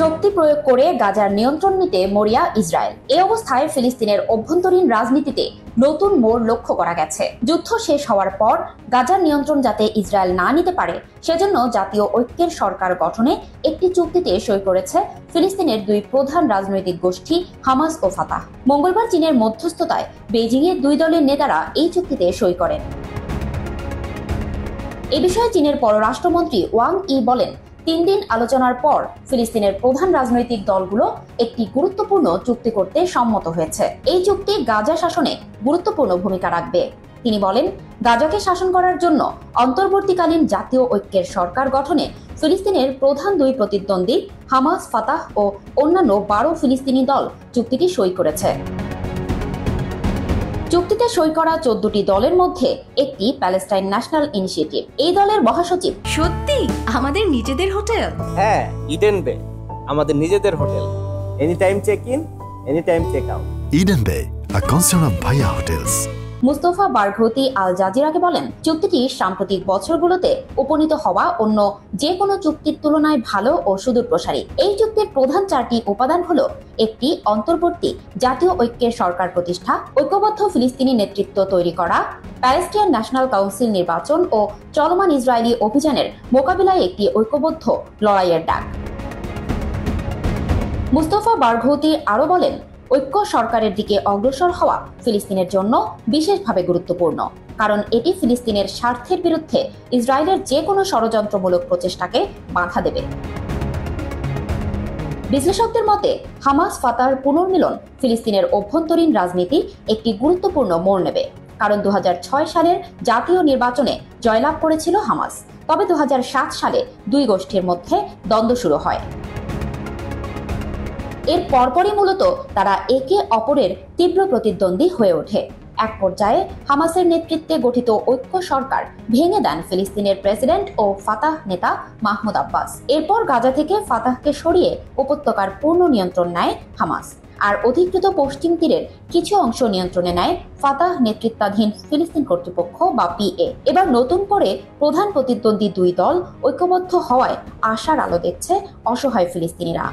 শক্তি প্রয়োগ করে গাজার নিয়ন্ত্রণ নিতে মরিয়া ইসরায়েল। এ অবস্থায় ফিলিস্তিনের অভ্যন্তরীণ রাজনীতিতে নতুন মোড় লক্ষ্য করা গেছে। যুদ্ধ শেষ হওয়ার পর গাজার নিয়ন্ত্রণ যাতে ইসরায়েল না নিতে পারে, সেজন্য জাতীয় ঐক্যের সরকার গঠনে একটি চুক্তিতে সই করেছে ফিলিস্তিনের দুই প্রধান রাজনৈতিক গোষ্ঠী হামাস ও ফাতাহ। মঙ্গলবার চীনের মধ্যস্থতায় বেজিংয়ের দুই দলের নেতারা এই চুক্তিতে সই করেন। এ বিষয়ে চীনের পররাষ্ট্রমন্ত্রী ওয়াং ই বলেন তিন দিন আলোচনার পর ফিলিস্তিনের প্রধান রাজনৈতিক দলগুলো একটি গুরুত্বপূর্ণ চুক্তি করতে সম্মত হয়েছে। এই চুক্তি গাজা শাসনে গুরুত্বপূর্ণ ভূমিকা রাখবে। তিনি বলেন, গাজাকে শাসন করার জন্য অন্তর্বর্তীকালীন জাতীয় ঐক্যের সরকার গঠনে ফিলিস্তিনের প্রধান দুই প্রতিদ্বন্দ্বী হামাস, ফাতাহ ও অন্যান্য বারো ফিলিস্তিনি দল চুক্তিটি সই করেছে। চুক্তিতে সই করা চোদ্দটি দলের মধ্যে একটি প্যালেস্টাইন ন্যাশনাল ইনিশিয়েটিভ। এই দলের মহাসচিব। সত্যি? আমাদের নিজেদের হোটেল? হ্যাঁ ইডেন বে আমাদের নিজেদের hotel. Any time check in any time check out Eden Bay a concern of Bhaiya Hotels. Mustafa Barghouti আল জাজিরাকে বলেন, চুক্তিটি সাম্প্রতিক বছরগুলোতে উপনীত হওয়া অন্য যে কোনো চুক্তির তুলনায় ভালো ও সুদূর প্রসারী। এই চুক্তির প্রধান চারটি উপাদান হল একটি অন্তর্বর্তী জাতীয় ঐক্যের সরকার প্রতিষ্ঠা, ঐক্যবদ্ধ ফিলিস্তিনি নেতৃত্ব তৈরি করা, প্যালেস্টিয়ান ন্যাশনাল কাউন্সিল নির্বাচন ও চলমান ইসরায়েলি অভিযানের মোকাবিলায় একটি ঐক্যবদ্ধ লড়াইয়ের ডাক। মুস্তফা বারঘৌতি আরও বলেন ঐক্য সরকারের দিকে অগ্রসর হওয়া ফিলিস্তিনের জন্য বিশেষভাবে গুরুত্বপূর্ণ। কারণ এটি ফিলিস্তিনের স্বার্থের বিরুদ্ধে ইসরায়েলের যে কোনো ষড়যন্ত্রমূলক প্রচেষ্টাকে বাধা দেবে। বিশ্লেষকদের মতে, হামাস ফাতার পুনর্মিলন ফিলিস্তিনের অভ্যন্তরীণ রাজনীতি একটি গুরুত্বপূর্ণ মোড় নেবে। কারণ দু হাজার ছয় সালের জাতীয় নির্বাচনে জয়লাভ করেছিল হামাস। তবে দু হাজার সাত সালে দুই গোষ্ঠীর মধ্যে দ্বন্দ্ব শুরু হয়। এর পরপরই মূলত তারা একে অপরের তীব্র প্রতিদ্বন্দ্বী হয়ে ওঠে। এক পর্যায়ে হামাসের নেতৃত্বে গঠিত ঐক্য সরকার ভেঙে দেন ফিলিস্তিনের প্রেসিডেন্ট ও ফাতাহ নেতা মাহমুদ আব্বাস। এরপর গাজা থেকে ফাতাহকে সরিয়ে উপত্যকার পূর্ণ নিয়ন্ত্রণ নেয় হামাস। আর অধিকৃত পশ্চিম তীরের কিছু অংশ নিয়ন্ত্রণে নেয় ফাতাহ নেতৃত্বাধীন ফিলিস্তিন কর্তৃপক্ষ বা পিএ এবার নতুন করে প্রধান প্রতিদ্বন্দ্বী দুই দল ঐক্যবদ্ধ হওয়ায় আশার আলো দেখছে অসহায় ফিলিস্তিনিরা।